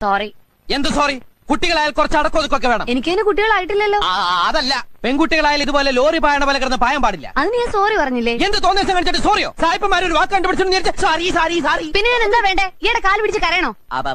Sorry എന്ത് sorry കുട്ടികളായാൽ കുറച്ച് അടക്കൊതുക്കൊക്കെ വേണം. എനിക്കതിന് കുട്ടികളായിട്ടില്ലല്ലോ. ആ, അതല്ല. പെൺകുട്ടികളായാൽ ഇതുപോലെ ലോറി പായണ പോലെ കിടന്ന് പായം പാടില്ല. അതിന് ഞാൻ സോറി പറഞ്ഞില്ലേ? എന്ത് തോന്നിയ കാണിച്ചിട്ട് സോറിയോ സായിപ്പന്മാർ ഒരു വാക്ക് കണ്ടുപിടിച്ചു സാരി സാരി സാരി പിന്നെ ഞാൻ എന്താ വേണ്ടേ? ഈയുടെ കാൽ പിടിച്ച് കരയണോ? അപ്പൊ